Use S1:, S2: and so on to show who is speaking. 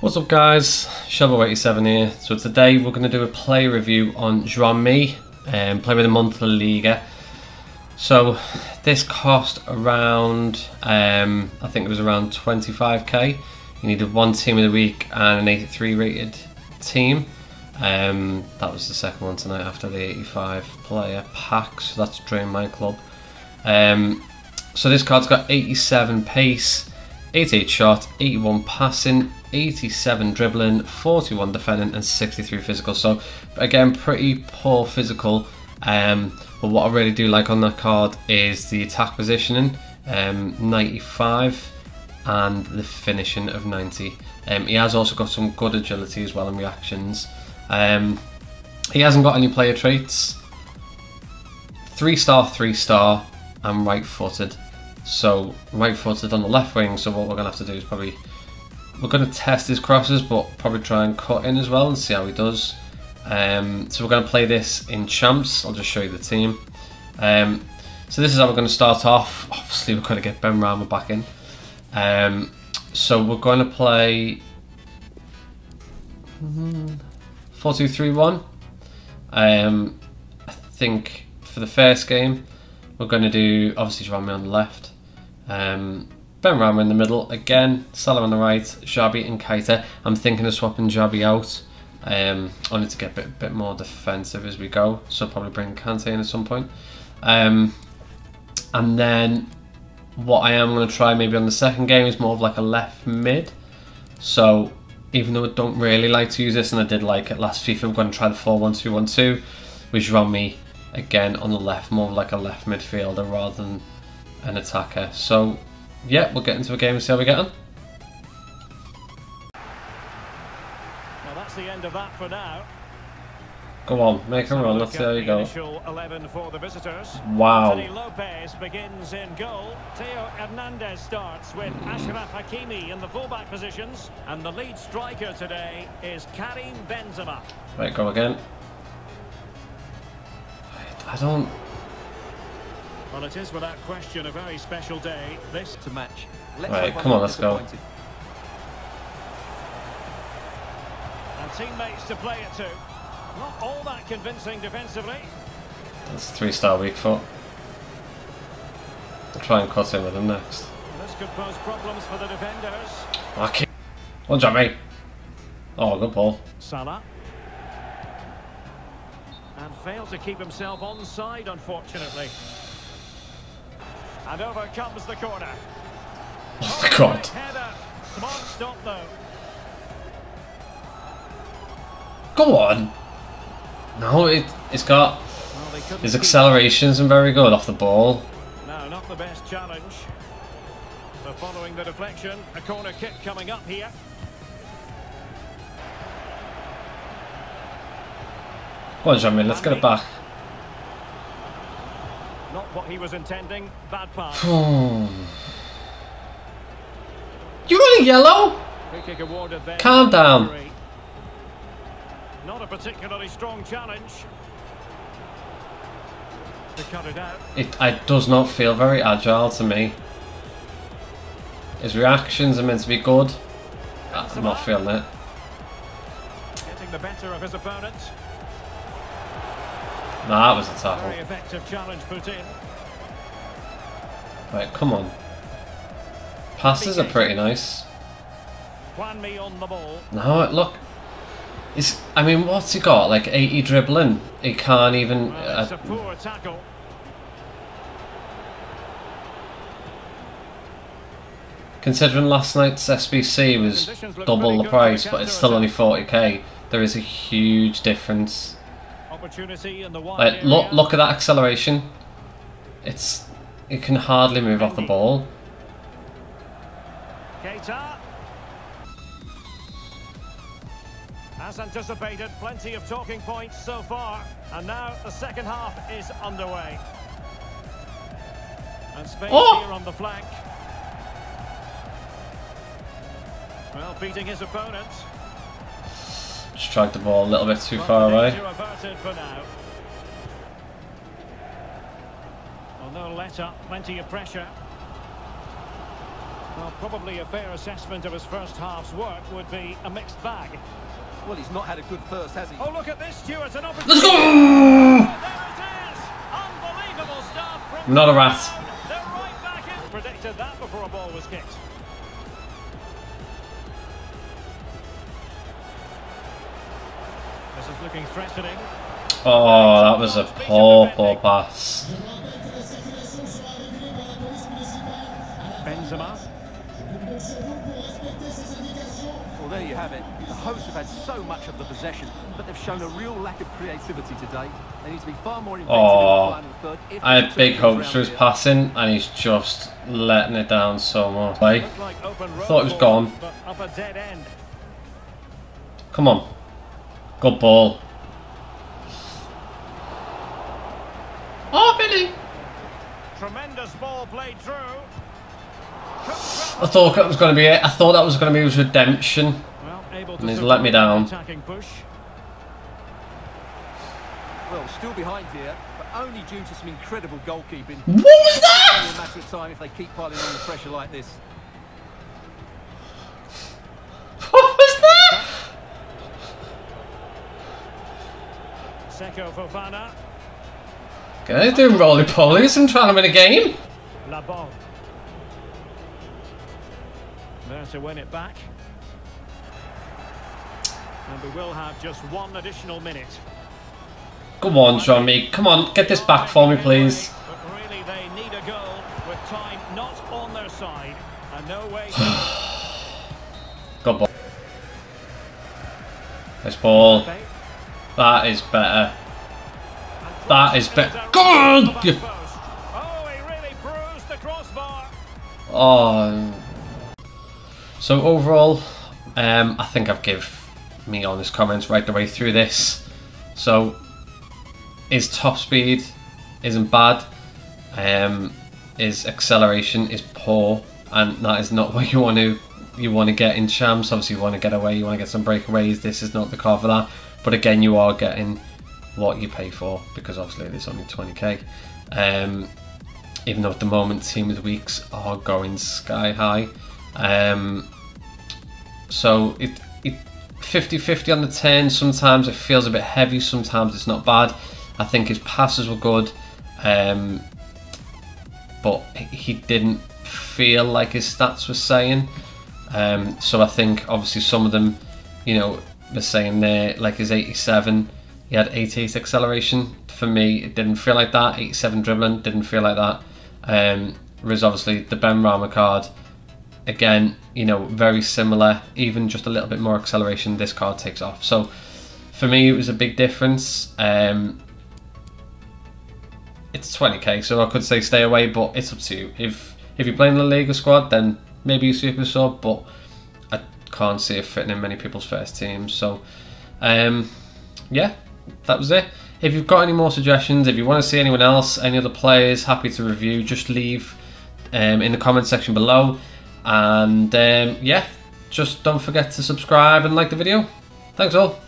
S1: What's up guys, Shelbo87 here. So today we're going to do a play review on Juanmi, um, play with the Month monthly Liga. So this cost around, um, I think it was around 25k. You needed one team of the week and an 83 rated team. Um, that was the second one tonight after the 85 player pack, so that's Drain My Club. Um, so this card's got 87 pace, 88 shot, 81 passing, 87 dribbling, 41 defending, and 63 physical. So again, pretty poor physical. Um, but what I really do like on that card is the attack positioning, um, 95, and the finishing of 90. Um, he has also got some good agility as well in reactions. Um, he hasn't got any player traits. Three star, three star, and right footed. So right footed on the left wing. So what we're gonna have to do is probably we're going to test his crosses, but probably try and cut in as well and see how he does. Um, so we're going to play this in champs. I'll just show you the team. Um, so this is how we're going to start off. Obviously, we're going to get Benrahma back in. Um, so we're going to play 4-2-3-1. Um, I think for the first game, we're going to do obviously Joan on the left. Um, Benrahma in the middle again, Salah on the right, Xabi and Keita. I'm thinking of swapping Xabi out, um, need to get a bit, bit more defensive as we go. So probably bring Kante in at some point. Um, and then what I am going to try maybe on the second game is more of like a left mid. So even though I don't really like to use this, and I did like it last FIFA, I'm going to try the 4-1-2-1-2 with Joan again on the left, more like a left midfielder rather than an attacker. So yeah, we'll get into a game and see how we get on.
S2: Well, that's the end of that for now.
S1: Go on, make a run. Let's see how you go.
S2: for the visitors.
S1: Wow.
S2: Anthony Lopes begins in goal. Theo Hernandez starts with Achraf Hakimi in the fullback positions. And the lead striker today is Karim Benzema.
S1: Right, go again. I don't...
S2: Well, it is without question a very special day. This
S3: to match. Let's
S1: right, come on, let's go.
S2: And teammates to play it to. Not all that convincing defensively.
S1: That's three star weak foot. I'll try and cut in with him next.
S2: This could pose problems for the defenders.
S1: Okay. One job, mate. Oh, good ball.
S2: Salah. And failed to keep himself onside, unfortunately. And over comes the corner.
S1: Oh my god.
S2: Smart stop though.
S1: Go on. No, it, it's got...
S2: Well, they couldn't
S1: His acceleration's been very good off the ball.
S2: No, not the best challenge. So following the deflection, a corner kick coming up here.
S1: Go on, Jamie, let's get it back.
S2: Not what he was intending. Bad pass. Hmm.
S1: you got a yellow?
S2: Free kick awarded there.
S1: Calm down.
S2: Not a particularly strong challenge. To cut it out.
S1: It, it does not feel very agile to me. His reactions are meant to be good. I'm not feeling it.
S2: Getting the better of his opponent.
S1: Nah, that was a
S2: Very
S1: tackle.
S2: effective challenge put in.
S1: Right, come on. Passes are pretty nice.
S2: Juanmi on the ball.
S1: No, look. It's, I mean, what's he got? Like 80 dribbling? He can't even...
S2: Well, it's a
S1: Uh,
S2: poor tackle.
S1: considering last night's SBC was double the price, but it's still only 40k, there is a huge difference. Like, look, look at that acceleration. It's... It can hardly move off the ball.
S2: As anticipated, plenty of talking points so far. And now the second half is underway. And space
S1: Oh!
S2: here on the flank. Well, beating his opponent.
S1: Just dragged the ball a little bit too far away.
S2: danger averted for now. Well, no let up, plenty of pressure. Well, probably a fair assessment of his first half's work would be a mixed bag.
S3: Well, he's not had a good first, has he?
S2: Oh, look at this, Stuart. An opportunity.
S1: Let's go!
S2: There it is. Unbelievable stuff from
S1: Not a rat.
S2: They're right back. Predicted that before a ball was kicked. Looking threatening.
S1: Oh, that was a poor, poor pass.
S2: Benzema.
S3: Well, there you have it. The hosts have had so much of the possession, but they've shown a real lack of creativity today. They need to be far more inventive
S1: Oh,
S3: in the oh, final third. if
S1: I
S3: they're
S1: had big hopes for his
S3: around
S1: passing, and he's just letting it down so much. Like,
S2: like open
S1: thought it was gone.
S2: But up a dead end.
S1: come on. Good ball. Oh, Billy!
S2: Tremendous ball played through.
S1: I thought that was going to be it. I thought that was going to be his redemption.
S2: Well, able to
S1: And he's let me down.
S2: push.
S3: Well, still behind here, but only due to some incredible goalkeeping.
S1: What was that?
S3: It's only a matter of time if they keep piling on the pressure like this.
S1: What was that?
S2: Seko Fofana.
S1: Guys doing roly polies and trying to win a game.
S2: Labon. There to win it back. And we will have just one additional minute.
S1: Come on, Johnny. Come on, get this back for me, please.
S2: But really, they need a goal with time not on their side and no way to
S1: Good ball. Nice ball. That is better. That is better. Go on, you-
S2: Oh.
S1: Oh. So overall, um, I think I've give me honest comments right the way through this. So his top speed isn't bad. Um, his acceleration is poor, and that is not what you want to you want to get in champs. Obviously, you want to get away, you want to get some breakaways. This is not the car for that. But again, you are getting what you pay for because obviously it is only 20k. Um, even though at the moment team of the weeks are going sky high. Um, so it, it 50-50 on the turn. Sometimes it feels a bit heavy. Sometimes it's not bad. I think his passes were good, um, but he didn't feel like his stats were saying. Um, so I think obviously some of them, you know, were saying there like his 87. He had 88 acceleration. For me, it didn't feel like that. 87 dribbling didn't feel like that. Um, whereas obviously the Benrahma card, again, you know, very similar. Even just a little bit more acceleration, this card takes off. So for me, it was a big difference. Um, it's 20k, so I could say stay away, but it's up to you. If if you're playing the Liga squad, then maybe you super sub, but can't see it fitting in many people's first teams. So, um, yeah, that was it. If you've got any more suggestions, if you want to see anyone else, any other players, happy to review, just leave um, in the comment section below. And um, yeah, just don't forget to subscribe and like the video. Thanks all.